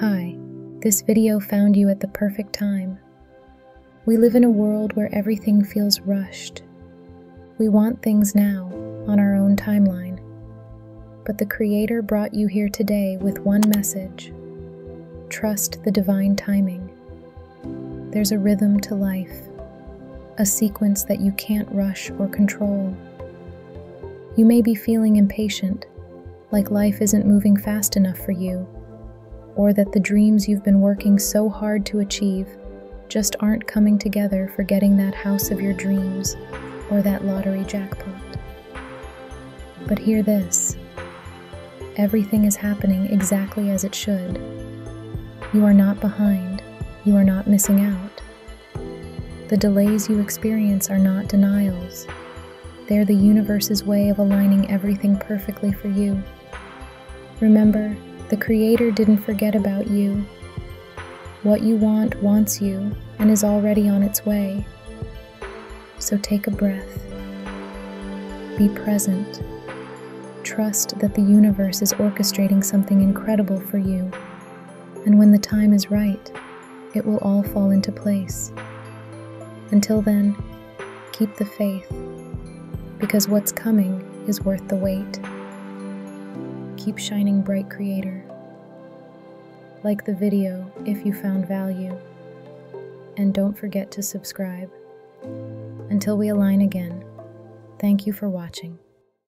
Hi, this video found you at the perfect time. We live in a world where everything feels rushed. We want things now, on our own timeline. But the Creator brought you here today with one message trust the divine timing. There's a rhythm to life, a sequence that you can't rush or control. You may be feeling impatient, like life isn't moving fast enough for you, or that the dreams you've been working so hard to achieve just aren't coming together for getting that house of your dreams or that lottery jackpot. But hear this everything is happening exactly as it should. You are not behind, you are not missing out. The delays you experience are not denials, they're the universe's way of aligning everything perfectly for you. Remember, the Creator didn't forget about you. What you want wants you and is already on its way. So take a breath. Be present. Trust that the universe is orchestrating something incredible for you, and when the time is right, it will all fall into place. Until then, keep the faith, because what's coming is worth the wait. Keep shining bright, Creator. Like the video if you found value, and don't forget to subscribe. Until we align again, thank you for watching.